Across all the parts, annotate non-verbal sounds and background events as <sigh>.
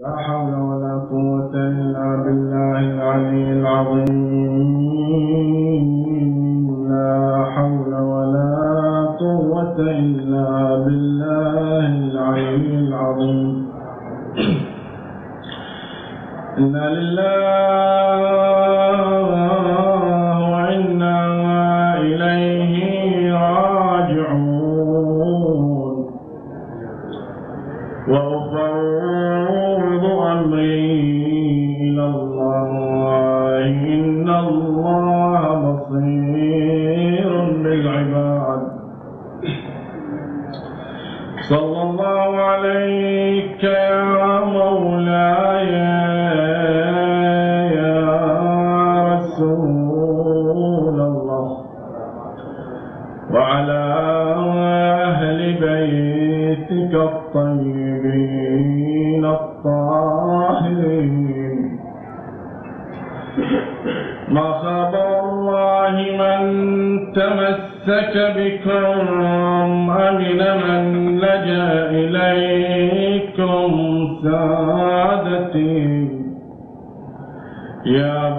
لا حول ولا قوة إلا بالله العلي العظيم. لا حول ولا قوة إلا بالله العلي العظيم. <clears throat> إنا لله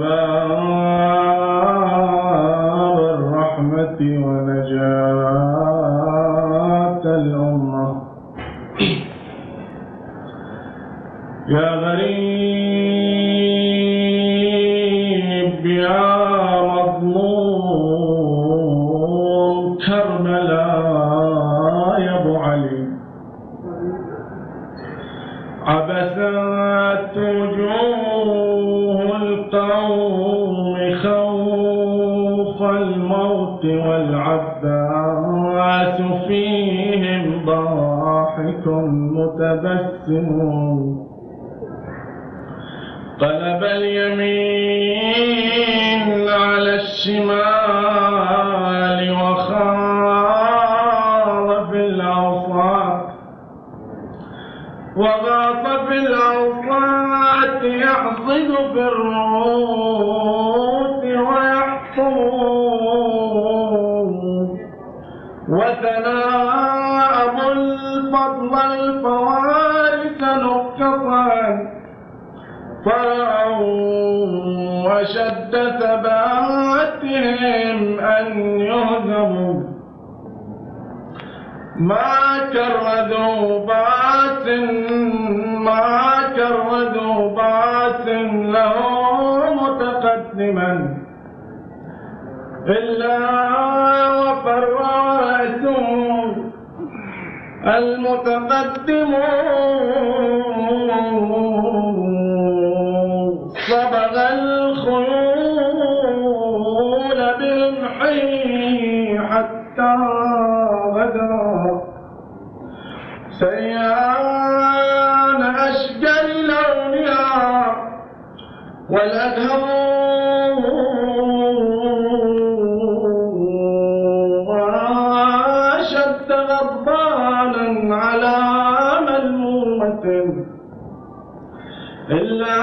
يا متبسم قلب اليمين ما باس ما باس له متقدما. إلا وفر المتقدم صبغ والأدهم وشد غضبانا على ملمومة إلا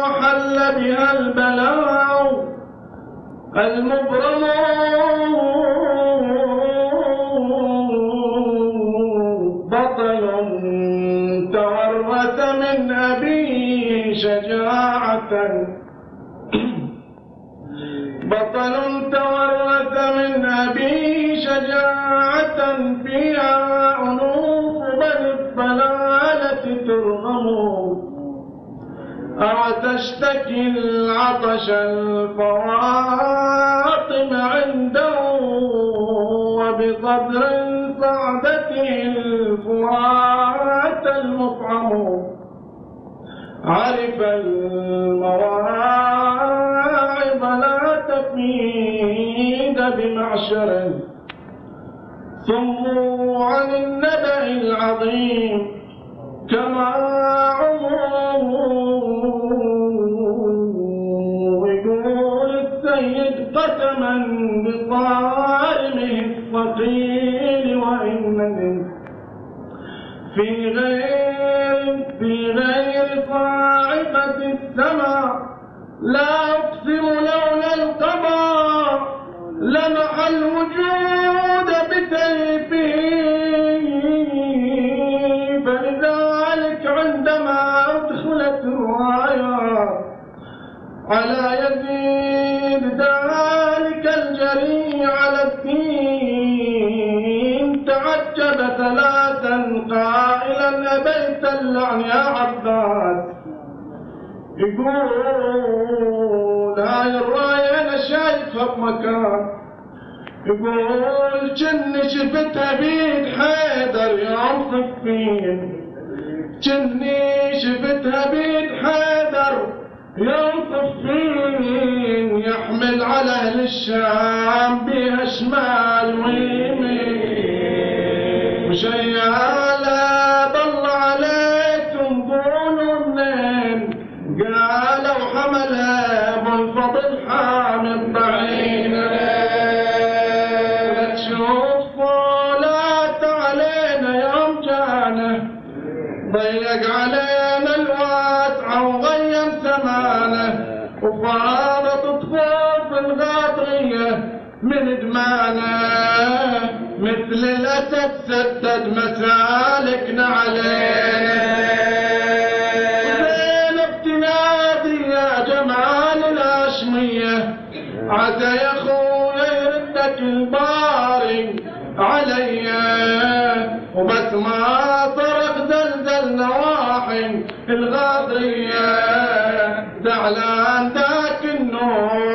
وحل بها البلاء المبرم الضلالة ترغم أو تشتكي العطش الفواطم عنده وبصدر صعدته الفرات المطعم عرف المواعظ لا تفيد بمعشر. صموا عن النبأ العظيم. كما يقول السيد قسما بصارمه الثقيل وإنني في غير في غير صاعقة السماء لا أقسم لولا القمر لمح الوجود بسيفه على يزيد ذلك الجري على الدين. تعجب ثلاثا قائلا أبيت اللعن يا عباس. يقول هاي الراية أنا شايفها بمكان يقول جني شفتها بيد حيدر يوم صفين جني شفتها بيد حيدر يوم صفين يحمل على أهل الشام بها شمال ويمين وشيالة مثل الأسد سدد مسالكنا علينا زينب تنادي يا جمال الهاشمية عسى يا خويا يردك الباري عليا وبس ما صرخ زلزل نواحي الغاضية زعلان ذاك النور.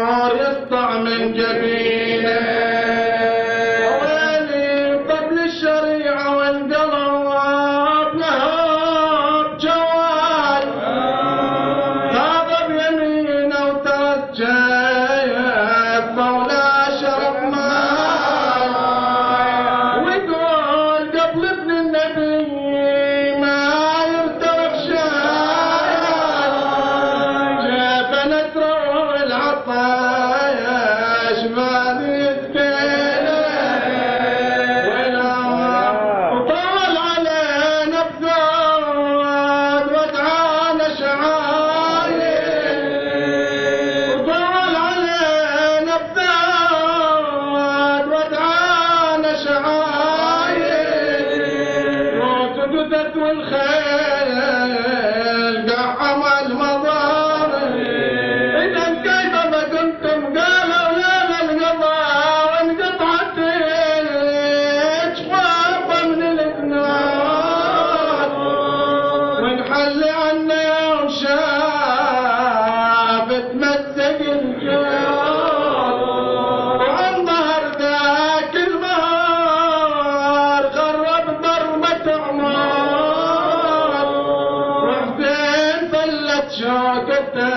فلت شوكته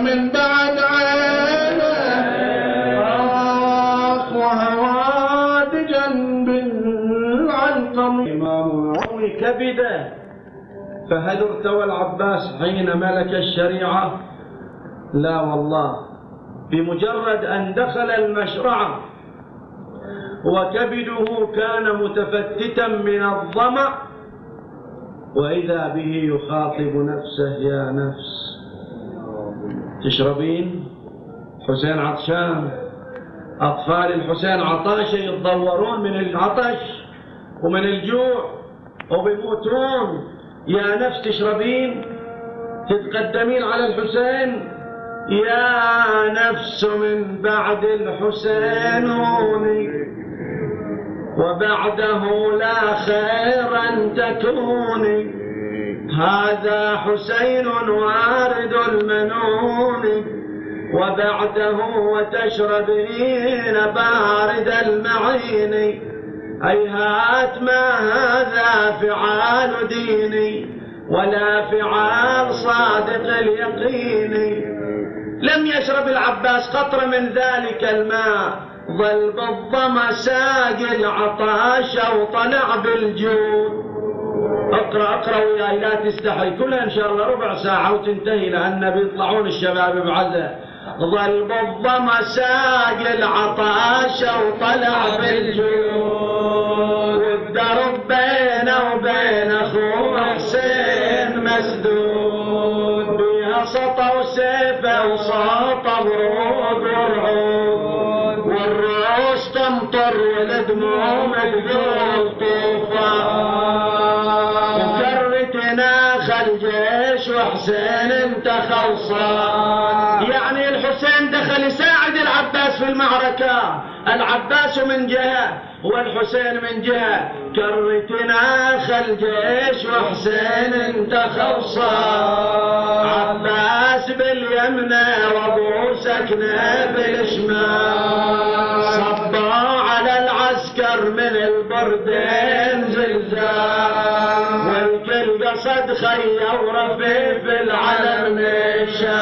من بعد عينه. آخ وهوادجا بالعلقم قوي كبده فهل ارتوى العباس حين ملك الشريعة؟ لا والله بمجرد أن دخل المشرعة وكبده كان متفتتا من الظمأ وإذا به يخاطب نفسه يا نفس. تشربين؟ حسين عطشان. أطفال الحسين عطاشة يتضورون من العطش ومن الجوع وبيموتون. يا نفس تشربين؟ تتقدمين على الحسين؟ يا نفس من بعد الحسين هوني وبعده لا خيرا تكوني. هذا حسين وارد المنون وبعده وتشربين بارد المعين. هيهات ما هذا فعال ديني ولا فعال صادق اليقين. لم يشرب العباس قطر من ذلك الماء ظل بالظما ساق العطاش وطلع بالجود أقرأ أقرأ وياي لا تستحي. كلها إن شاء الله ربع ساعة وتنتهي لأن بيطلعون الشباب بعزة. ظل بالظما ساق العطاش وطلع بالجود والدرب بينه وبين أخوه حسين مسدود. بيها سطى وسيفه وسطى برود ورعود. والرؤوس تمطر والدموع تقول طوفان خلجيش وحسين انت خلصان يعني الحسين دخل يساعد العباس في المعركة. العباس من جهة والحسين من جهة. كرتنا خلجيش وحسين انت خلصان عباس باليمنى وابو سكنه بالشمال. صبوا على العسكر من البردين زلزال. قصد خيه ورفيف العلم نشان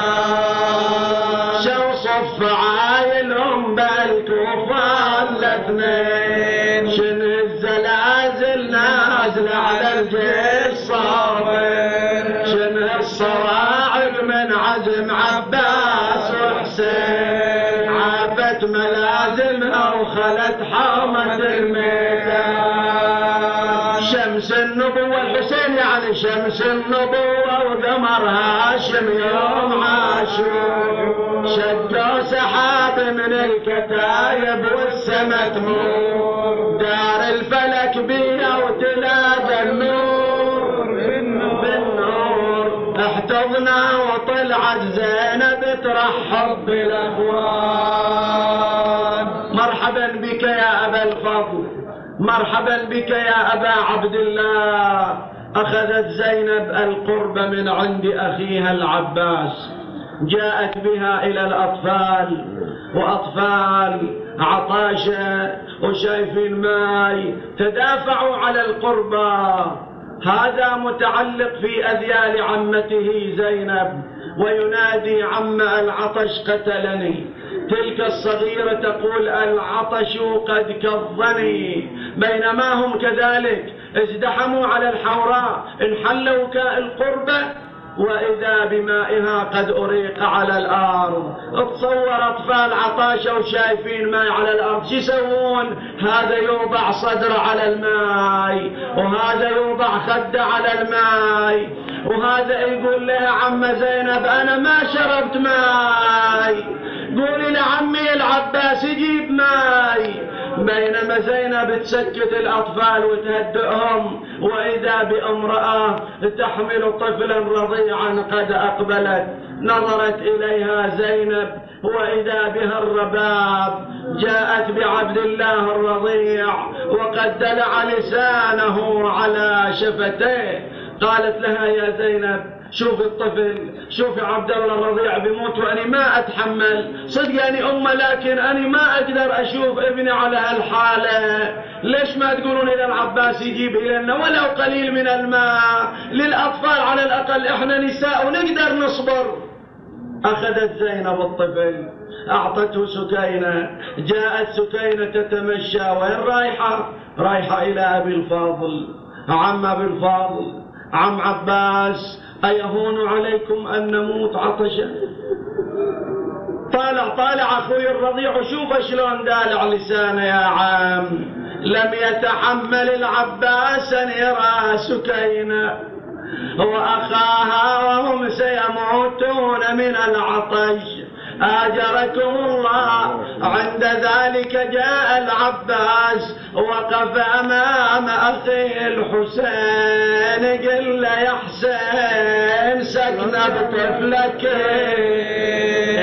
شو صف عايلهم بالكوفة الاثنين شنو الزلازل نازلة على الجيش صابر؟ شنو الصواعق من عزم عباس وحسين؟ عافت ملازمها وخلت حامة الميدان. النبوة الحسين يعني شمس النبوة وقمر هاشم يوم عاشور. شدوا سحاب من الكتايب والسما تمور دار الفلك بيها وتلاقى النور. بالنور احتضنا وطلعت زينب ترحب بالأخوان. مرحبا بك يا أبا الفضل. مرحبا بك يا أبا عبد الله أخذت زينب القرب من عند أخيها العباس. جاءت بها إلى الأطفال وأطفال عطاشة وشايفين ماي تدافعوا على القربى هذا متعلق في أذيال عمته زينب وينادي عم العطش قتلني. تلك الصغيرة تقول العطش قد كظني. بينما هم كذلك ازدحموا على الحوراء انحلوا كالقربة وإذا بمائها قد أريق على الأرض. تصور أطفال عطاشة وشايفين ماء على الأرض شو يسوون؟ هذا يوضع صدره على الماء وهذا يوضع خده على الماء وهذا يقول لها عم زينب أنا ما شربت ماي قولي لعمي العباس يجيب ماي. بينما زينب تسكت الأطفال وتهدئهم وإذا بأمرأة تحمل طفلا رضيعا قد أقبلت. نظرت إليها زينب وإذا بها الرباب جاءت بعبد الله الرضيع وقد دلع لسانه على شفتيه. قالت لها يا زينب شوف الطفل شوف عبد الله الرضيع بيموت وأنا ما أتحمل. صدقني أمة لكن أنا ما أقدر أشوف ابني على هالحالة. ليش ما تقولون إلى العباس يجيب لنا ولو قليل من الماء. للأطفال على الأقل إحنا نساء ونقدر نصبر. أخذت زينب الطفل أعطته سكينة جاءت سكينة تتمشى. وين رايحة؟ رايحة إلى أبي الفاضل عم أبي الفاضل. عم عباس أيهون عليكم أن نموت عطشا؟ طالع طالع أخوي الرضيع وشوف شلون دالع لسانه يا عم. لم يتحمل العباس أن يرى سكينة. وأخاها وهم سيموتون من العطش. آجركم الله. عند ذلك جاء العباس وقف أمام أخيه الحسين قل له يا حسين سكن بطفلك.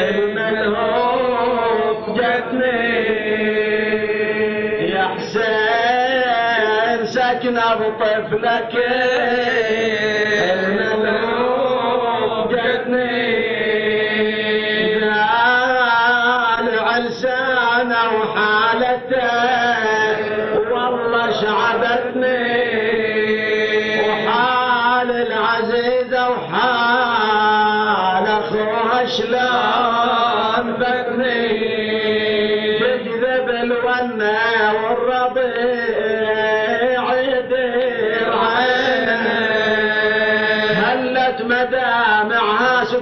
الملهوف جتني. يا حسين سكن بطفلك.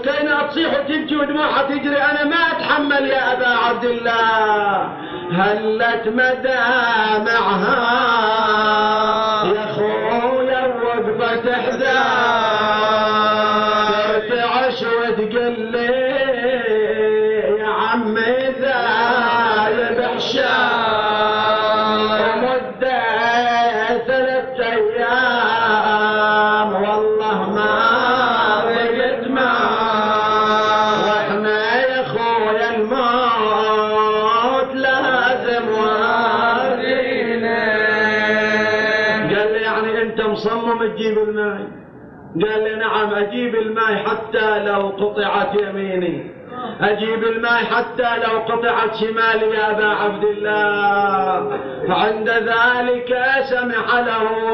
سكينة تصيح وتبكي ودموعها تجري؟ أنا ما أتحمل يا أبا عبد الله. هلت مدامعها أجيب الماء حتى لو قطعت شمالي يا أبا عبد الله. فعند ذلك سمح له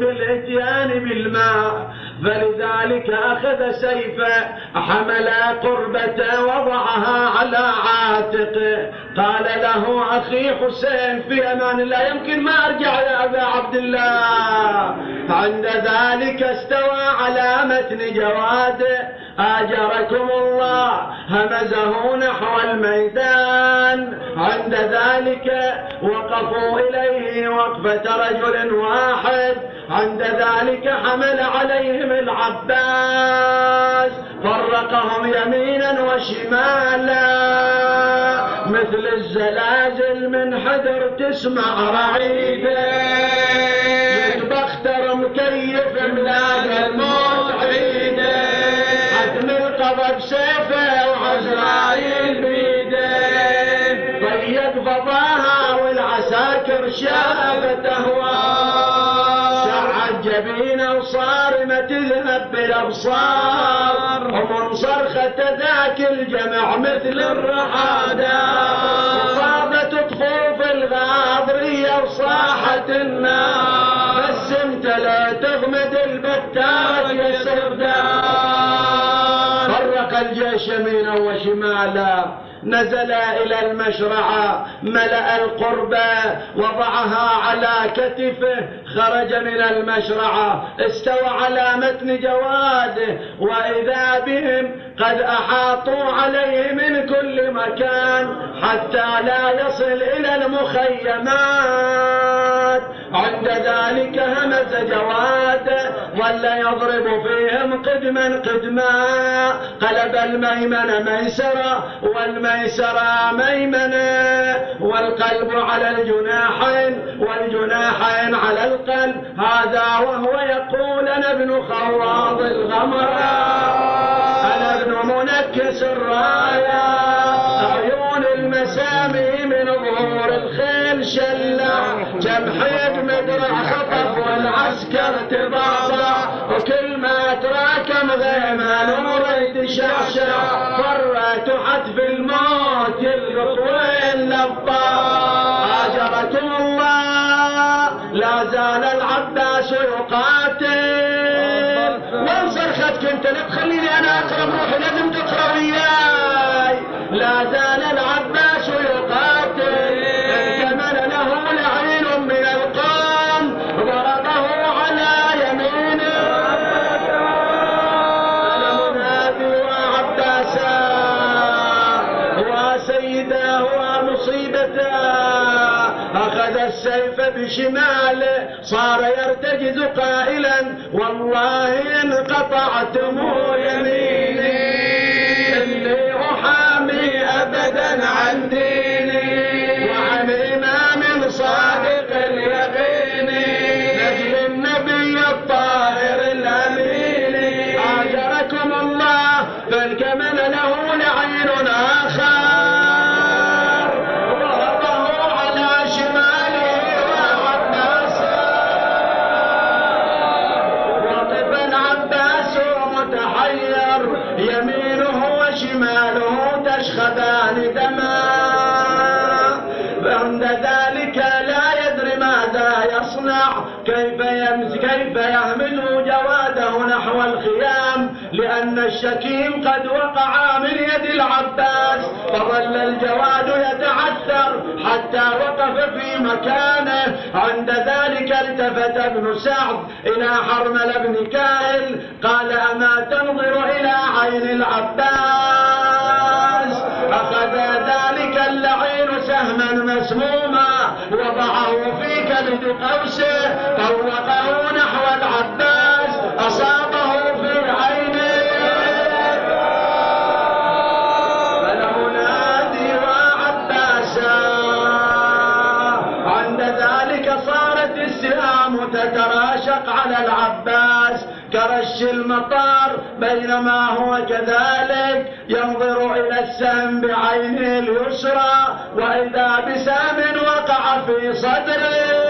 بالإتيان بالماء. فلذلك أخذ سيفه حمل قربته وضعها على عاتقه قال له أخي حسين في أمان الله يمكن ما أرجع يا أبا عبد الله. عند ذلك استوى على متن جواده آجركم الله همزه نحو الميدان. عند ذلك وقفوا إليه وقفة رجل واحد. عند ذلك حمل عليهم العباس. فرقهم يمينا وشمالا. مثل الزلازل من حذر تسمع رعيده بختر مكيف ملاقى الموت. والعساكر شافت اهواه سعد جبينه وصارمه تذهب بالأبصار. ومن صرخة ذاك الجمع مثل الرحادة. وفاضت طفوف الغاضريه وصاحت النار. بس انت لا تغمد البتات يا سردار. فرق الجيش يمينا وشمالا نزل إلى المشرعة ملأ القربة وضعها على كتفه خرج من المشرعة استوى على متن جواده وإذا بهم قد أحاطوا عليه من كل مكان حتى لا يصل إلى المخيمات. عند ذلك همز جواده ظل يضرب فيهم قدما قدما. قلب الميمنة ميسرة والميسرة ميمنة والقلب على الجناحين والجناحين على القلب. هذا وهو يقول أنا ابن خواض الغمرة. أنا ابن منكس الراية عيون المسامي من ظهور الخيل شلة. جمحيق مدرع خطف والعسكر تضعضع وكل ما تراكم غيمة نور يتشعشع فرت حتف الموت يلقط وين لبا. هاجركم الله. لا زال العباس يقاتل. لا تخليني أنا أقرب روحي لازم تقرا وياي لا زال العباس يقاتل كمل له لعين من القوم ضربه على يمينه. المنادي وعباسا وسيده ومصيبته أخذ السيف بشماله. صار يرتجز قائلا والله إن قطعتم يميني إني أحامي أبدا عن ديني تشخبان دما. عند ذلك لا يدري ماذا يصنع. كيف يمس كيف يحمل جواده نحو الخيام. لأن الشكيم قد وقع من يد العباس. فظل الجواد يتعثر حتى وقف في مكانه. عند ذلك التفت ابن سعد إلى حرمل بن كاهل. قال أما تنظر إلى عين العباس؟ سهما مسموما وضعه في كبد قوسه طوقه نحو العباس. تتراشق على العباس. كرش المطار بينما هو كذلك ينظر إلى السهم بعينه اليسرى وإذا بسهم وقع في صدره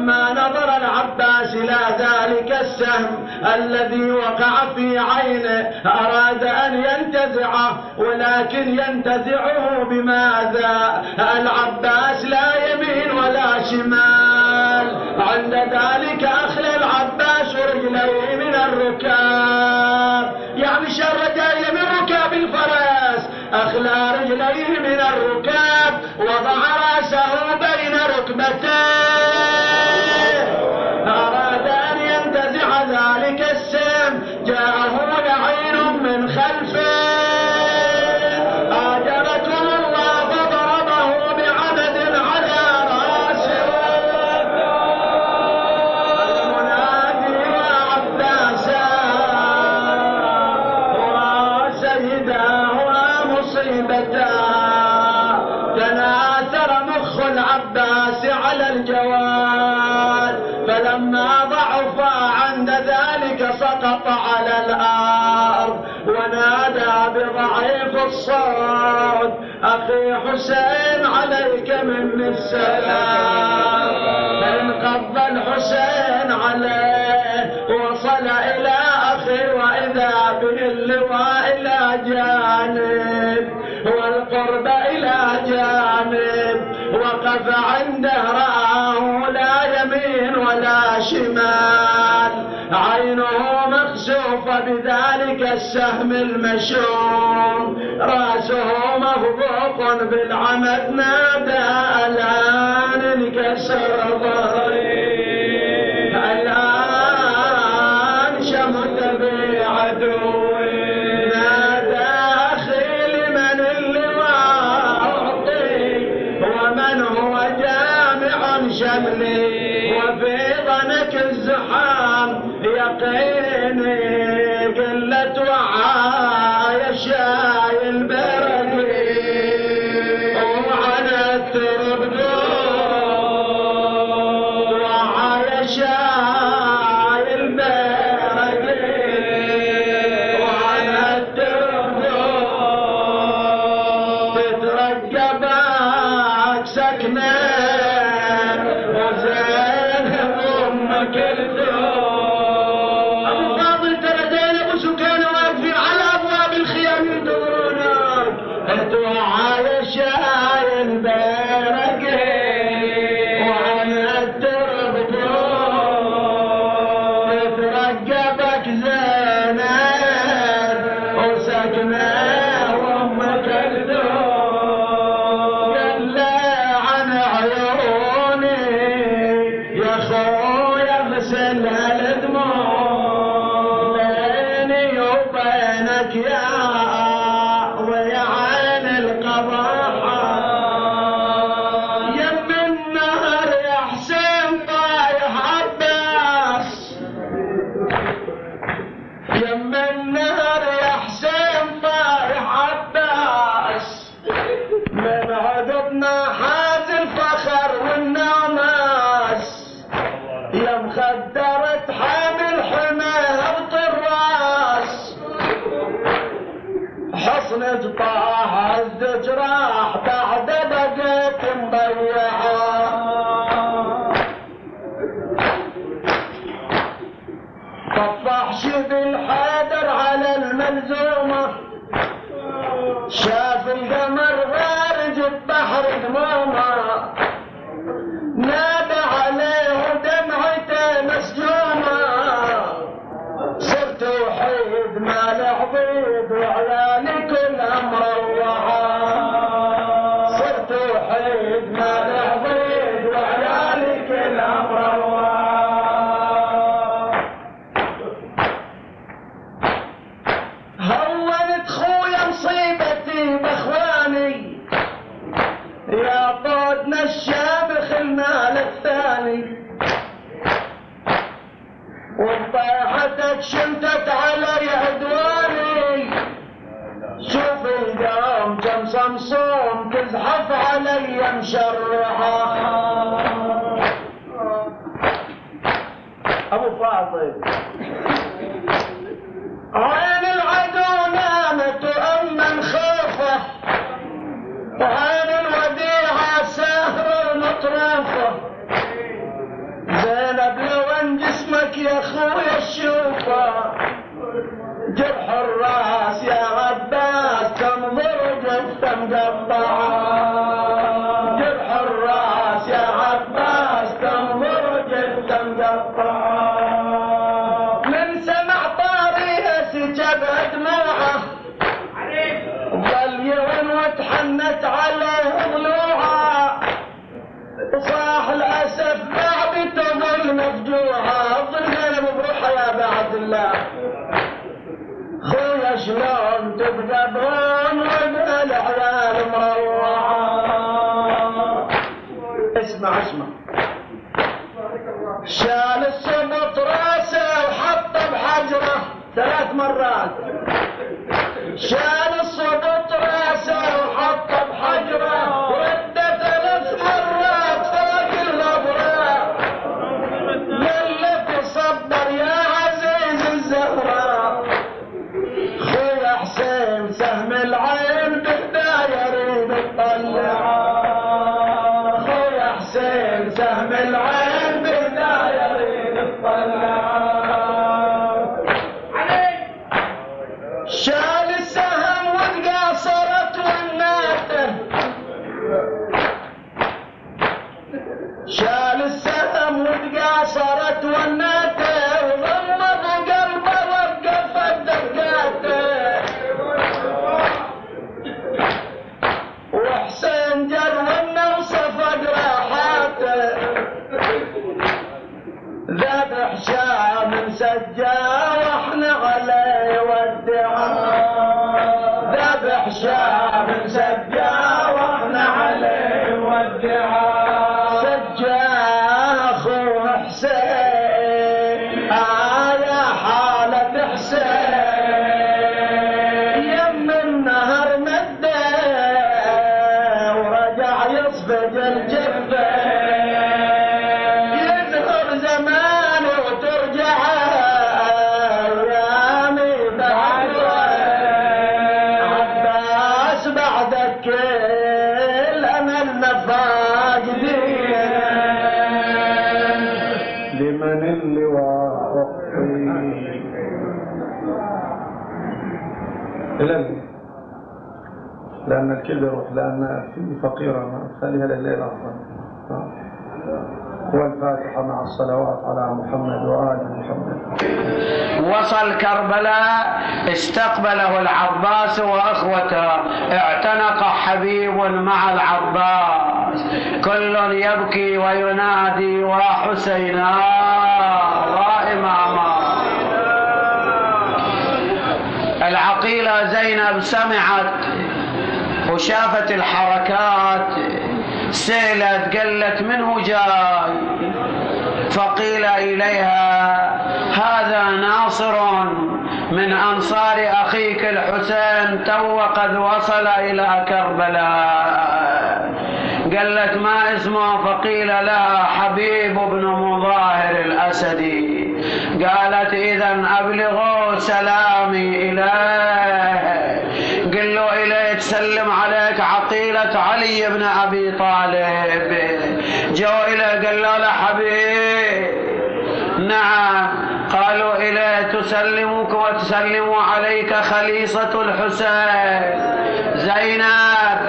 شيعة لما نظر العباس إلى ذلك السهم الذي وقع في عينه أراد أن ينتزعه ولكن ينتزعه بماذا؟ العباس لا يمين ولا شمال. عند ذلك أخلى العباس رجليه من الركاب. يعني شر جاي من ركاب الفرس. أخلى رجليه من الركاب وضع رأسه بين ركبتيه. أراد أن ينتزع ذلك السم جاءه لعين من خلفه. الله فضربه بعمد على ومصيبتا تناثر مخ العباس على الجواد فلما ضعف عند ذلك سقط على الأرض ونادى بضعيف الصوت أخي حسين عليك مني السلام فانقض الحسين عليه وصل إلى أخي وإذا به اللواء إلى جانب والقرب إلى جانب وقف عنده رآه ولا شمال. عينه مخسوفة بذلك السهم المشوم. رأسه مفضوق بالعمد. نادى ألآن انكسر ظهري. الزجراح بعد بقيت مبيعة طفح الحيدر على شاف وطيحتك شمتت علي عدواني. شوف القوم كم صمصوم تزحف علي مشرعة أبو فاضل عين العدو نامت وامن خوفه وعين الوديعة سهر لو جسمك يا اخويا الشوفة. جرح الراس يا عباس تنظر جثة مقطعة شلون تبقى بهون وابقى العيال مروعة اسمع اسمع. شال السبط راسه وحطه بحجره ثلاث مرات. شال السبط راسه لأن الكل يروح لأن فقيرة ما خليها لليل أفضل. والفاتحة مع الصلوات على محمد وآل محمد. وصل كربلاء استقبله العباس وأخوته. اعتنق حبيب مع العباس. كل يبكي وينادي وحسينا. واماما العقيلة زينب سمعت وشافت الحركات. سئلت قالت منه جاي؟ فقيل إليها هذا ناصر من أنصار أخيك الحسين تو قد وصل إلى كربلاء. قالت ما اسمه؟ فقيل لها حبيب بن مظاهر الأسدي. قالت إذا أبلغوا سلامي إليه. عقيلة علي بن أبي طالب. جو إليه قال له حبيب. نعم. قالوا إليه تسلمك وتسلم عليك خليصة الحسين. زينب.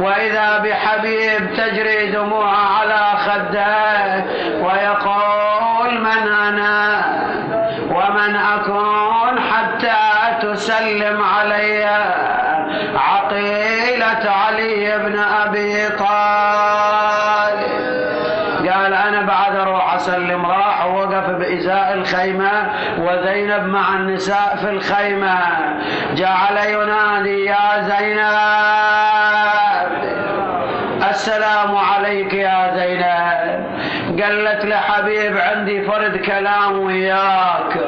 وإذا بحبيب تجري دموعها على خده ويقول من أنا ومن أكون حتى تسلم علي. أبي طالب. قال أنا بعد أروح أسلم راح ووقف بإزاء الخيمة وزينب مع النساء في الخيمة. جعل ينادي يا زينب. السلام عليك يا زينب. قالت لحبيب عندي فرد كلام وياك.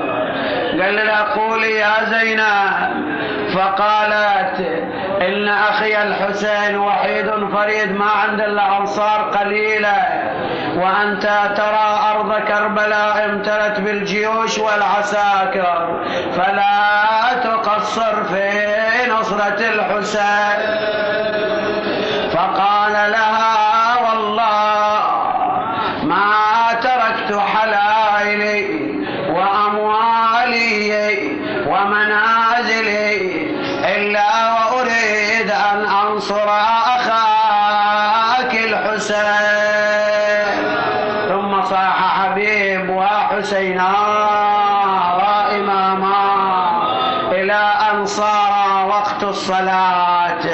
قال لها قولي يا زينب. فقالت إن أخي الحسين وحيد فريد ما عند إلا أنصار قليلة وأنت ترى أرض كربلاء امتلت بالجيوش والعساكر فلا تقصر في نصرة الحسين. وإماما. إلى أن صار وقت الصلاة.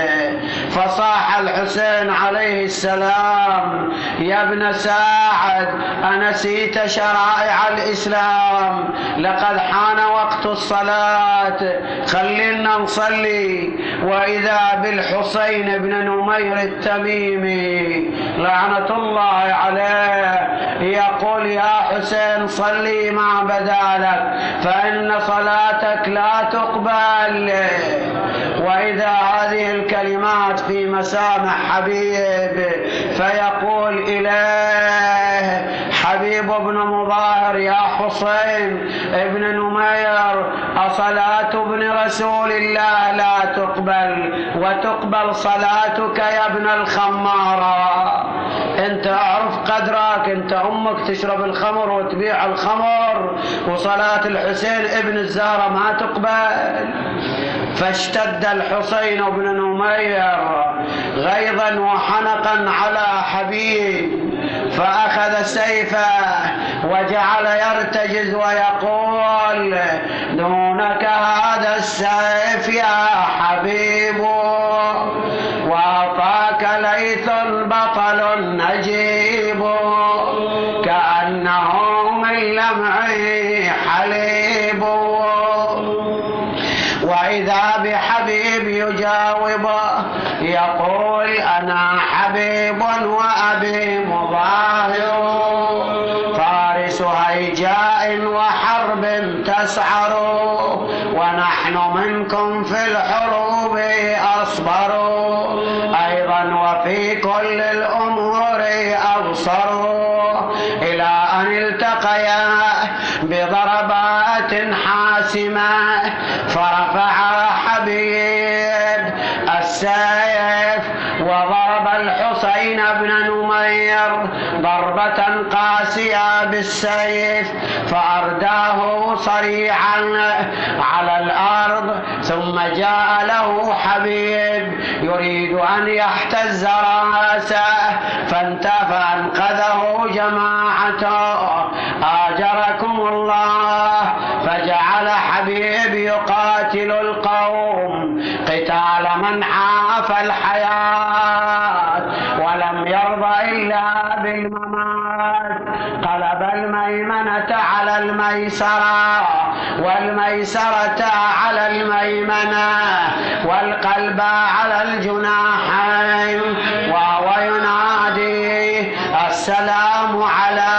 فصاح الحسين عليه السلام يا ابن ساعد أنسيت شرائع الإسلام لقد حان وقت الصلاة خلينا نصلي. وإذا بالحسين بن نمير التميمي. لعنة الله عليه. يقول يا حسين صلي ما بدالك فإن صلاتك لا تقبل. وإذا هذه الكلمات في مسامع حبيب فيقول إليه حبيب بن مظاهر يا حسين ابن نمير أصلاة ابن رسول الله لا تقبل وتقبل صلاتك يا ابن الخمارة. انت اعرف قدرك انت أمك تشرب الخمر وتبيع الخمر وصلاة الحسين ابن الزهرة ما تقبل. فاشتد الحسين بن نمير غيظا وحنقا على حبيب فأخذ سيفه وجعل يرتجز ويقول دونك هذا السيف يا حبيب. بالسيف فأرداه صريعا على الأرض ثم جاء له حبيب يريد أن يحتز رأسه فانتفى أنقذه جماعته آجركم الله فجعل حبيب يقاتل القوم قتال من عاف الحياة ولم يرضى إلا بالممات. قلب الميمنة على الميسرة والميسرة على الميمنة والقلب على الجناحين. وهو ينادي السلام عليك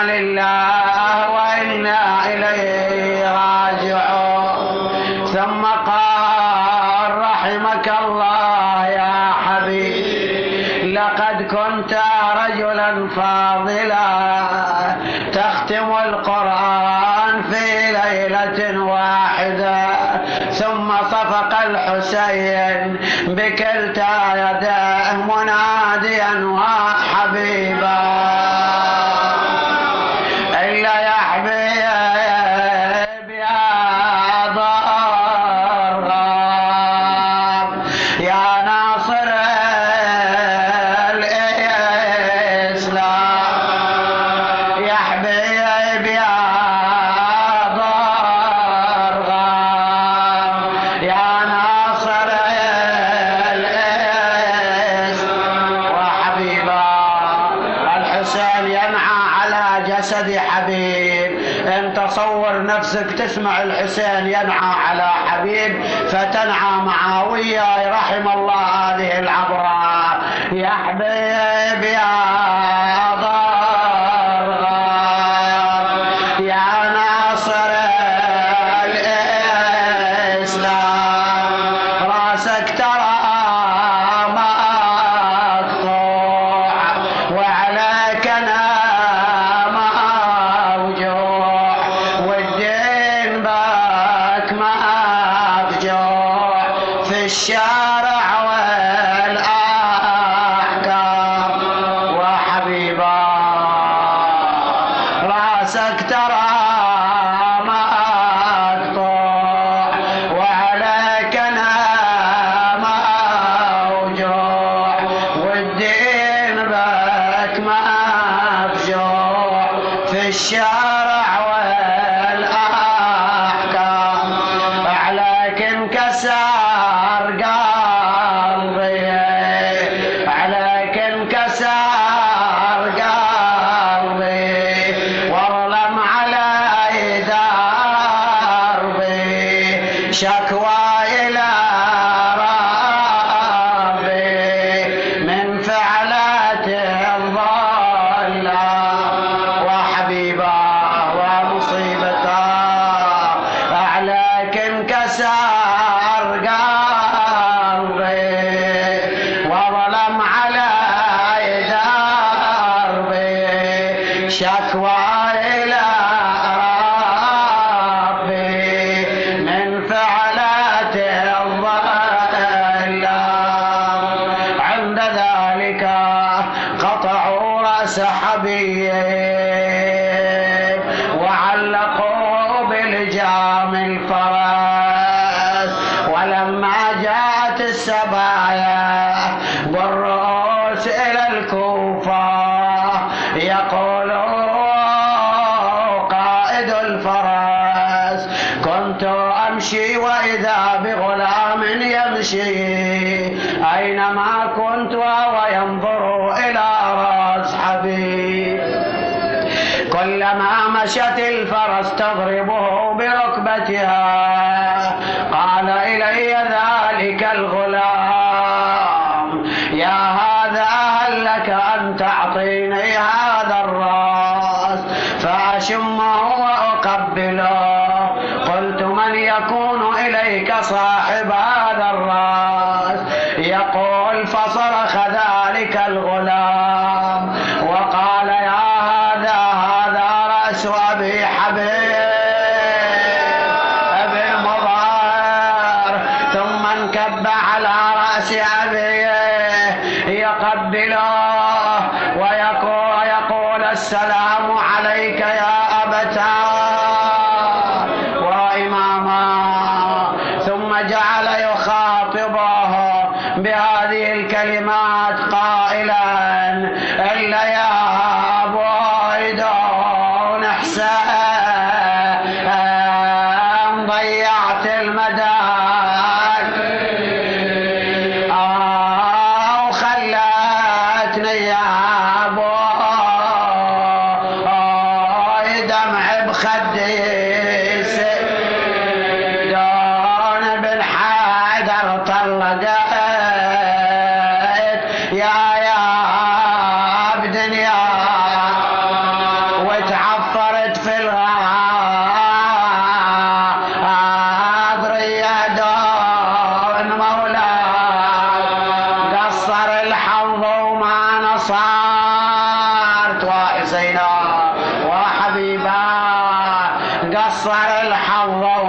subhanallah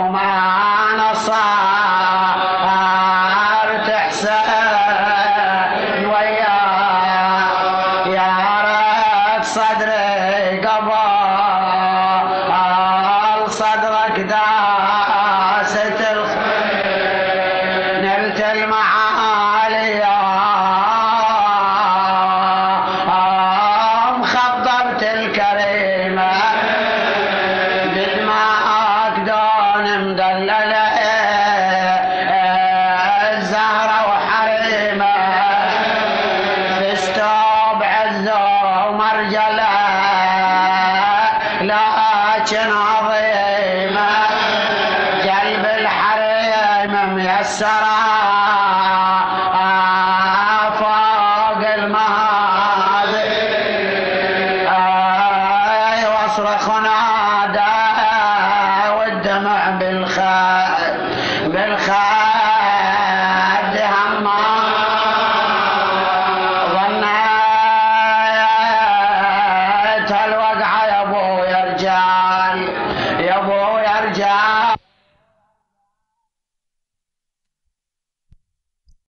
ಮಾನಸ